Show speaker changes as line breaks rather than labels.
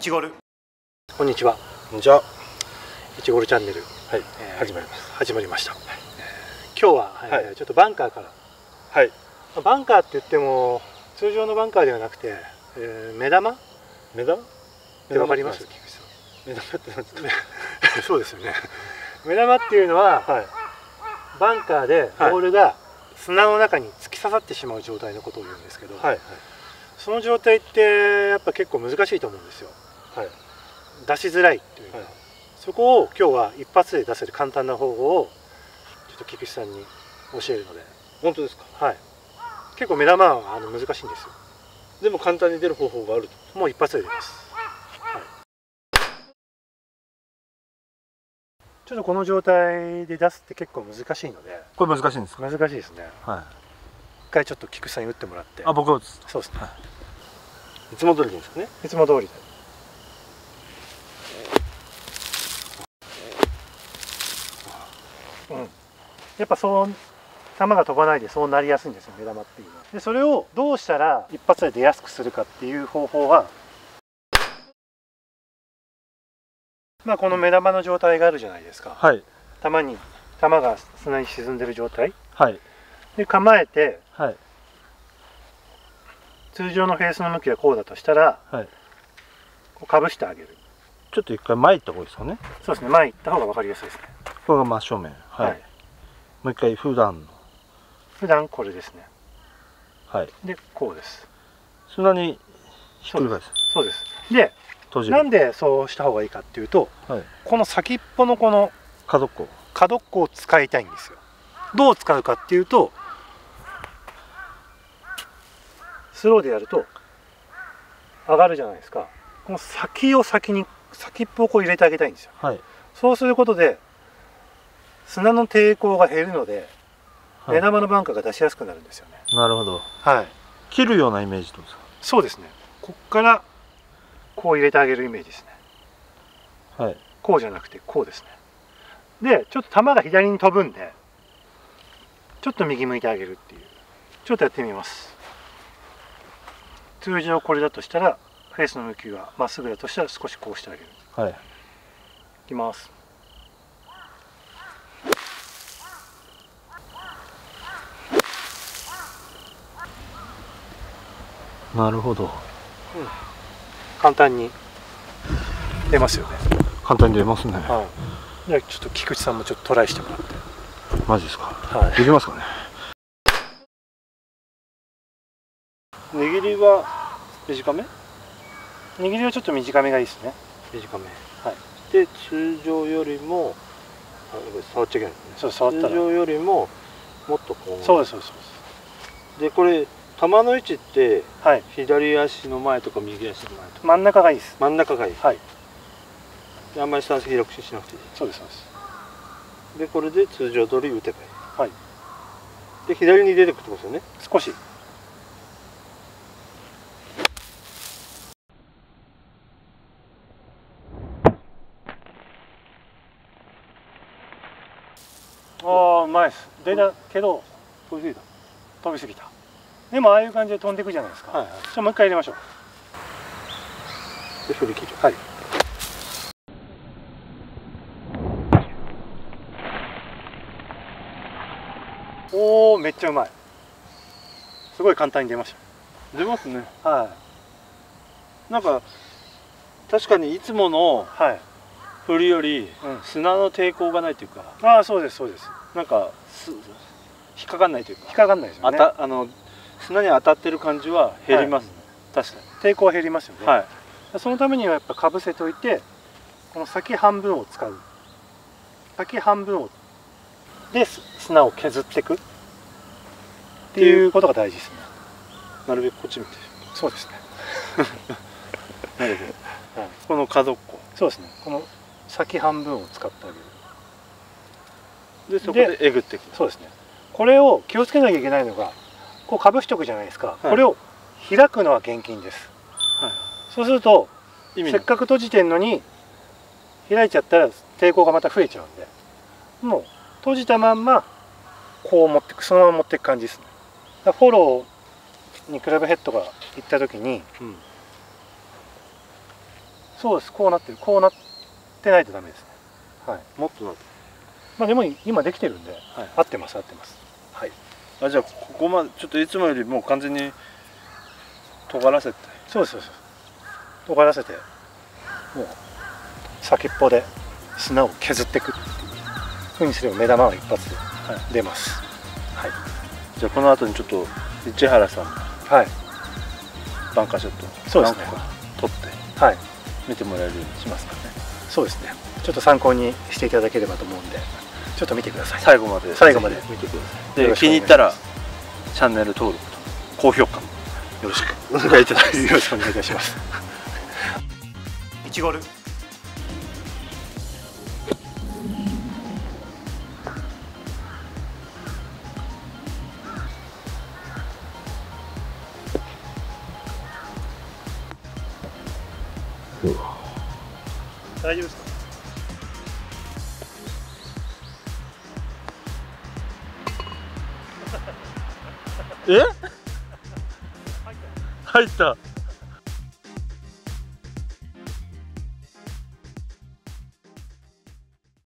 いちごるこんにちは。
こんにちは。
いちごるチャンネル、
はい、
えー
始まります。
始まりました、えー今日は、えー
はい。
ちょっとバンカーから。
はい。
まあバンカーって言っても通常のバンカーではなくて、えー目玉？っ
目玉？
てわかります？
目目玉ってなんですか？
そうですよね。目玉っていうのは
はい。
バンカーでボールが砂の中に突き刺さってしまう状態のことを言うんですけど、
はい。
その状態ってやっぱ結構難しいと思うんですよ
はい。
出しづらいっていうか、
はい。
そこを今日は一発で出せる簡単な方法をちょっと菊池さんに教えるので、
本当ですか？
はい、結構目玉はあの難しいんですよ。
でも簡単に出る方法があると。
もう一発で出ます、はい、ちょっとこの状態で出すって結構難しいので。
これ難しいんですか？
難しいですね。
はい。
一回ちょっと菊池さんに打ってもらって。
あ、僕は
そうですね。
い。つも通りですかね？
いつも通りでやっぱそう球が飛ばないでそうなりやすいんですよ目玉っていうのは。でそれをどうしたら一発で出やすくするかっていう方法はまあこの目玉の状態があるじゃないですか。
はい。
球に球が砂に沈んでる状態。
はい。
で構えて
はい。
通常のフェースの向きがこうだとしたら
はい。
こうかぶしてあげる。
ちょっと一回前行った方がいいですかね？
そうですね。前行った方が分かりやすいですね。
これが真正面。はい。
はい
もう一回普段の？
普段これですね
はい。
でこうです
そんなにひっくり返す。
そうですで。なんでそうした方がいいかっていうと
はい。
この先っぽのこの
角っこ。
角っこを使いたいんですよどう使うかっていうとスローでやると上がるじゃないですかこの先を先に先っぽをこう入れてあげたいんですよ
はい。
そうすることで砂の抵抗が減るので
はい。
目玉のバンカーが出しやすくなるんですよね。
なるほど。
はい。
切るようなイメージどうです
そうですね。こっからこう入れてあげるイメージですね。
か？はい。
こうじゃなくてこうですね。でちょっと球が左に飛ぶんでちょっと右向いてあげるっていう。ちょっとやってみます。通常これだとしたらフェースの向きがまっすぐだとしたら少しこうしてあげる。い。
はい。
きます
なるほど。
簡単に出ますよね
簡単に出ますね。
はいじゃあちょっと菊池さんもちょっとトライしてもらって
マジですか？
はい
できますかね？握りは短め？
握りはちょっと短めがいいですね
短め。
はい。
で通常よりも触っちゃいけないね。
そう触ったら
通常よりももっとこう。
そうですそうですそうです
でこれ球の位置って
はい
左足の前とか右足の前とか
真ん中がいいです
真ん中がいい。
はい
であんまりスタンス広くしなくていい。
そうですそうです
でこれで通常通り打てばいい。
はい
で左に出てくってことですよね。
少しああうまいです出たけど
飛びすぎた。
飛びすぎたでもああいう感じで飛んでいくじゃないですか、
はいはい。
じゃあもう一回入れましょう。
で振り切る。
はい。おおめっちゃうまい。すごい簡単に出まし
出ますね。
たはい。
なんか確かにいつもの
はい、
振りより
うん、
砂の抵抗がないというか。
ああそうですそうです。
なんかす引っかかんないというか。
引っかかんないですよ
あ
ね
たあの砂に当たってる感じは減りますね、確か
抵抗は減りますよね、
にはい。
そのためにはやっぱかぶせておいてこの先半分を使う。先半分をです砂を削っていくっていうことが大事ですね。
なるべくこっち見て。
そうですね。
なるべく、
はい。
この角っこ。
そうですね。この先半分を使ってあげる。
でそこでえぐっていく。
そうですね。これを気をつけなきゃいけないのがこうかぶしておくじゃないですか、
はい。
これを開くのは厳禁です。
はい。
そうするとせっかく閉じてんのに開いちゃったら抵抗がまた増えちゃうんでもう閉じたまんまこう持ってくそのまま持っていく感じですね。フォローにクラブヘッドが行った時に
うん。
そうですこうなってる。こうなってないとダメですね。はい。
もっと
まあでも今できてるんで、
はい。
合ってます合ってます。はい
あじゃあここまでちょっといつもよりもう完全に尖らせて。
そうそうです尖らせて。もう先っぽで砂を削っていく。っていうふうにすれば目玉は一発で出ます。はい。
じゃあこの後にちょっと市原さんの
はい。
バンカーショット
そうですね。
撮って
はい。
見てもらえるようにしますかね。
そうですね。ちょっと参考にしていただければと思うんでちょっと見てください。
最後まで
最後まで見てください。よ
で気に入ったらチャンネル登録と高評価も
よろしく。
お願いいたします
よろしくお願いいたします。いちごる。大丈夫ですか？
え？入った。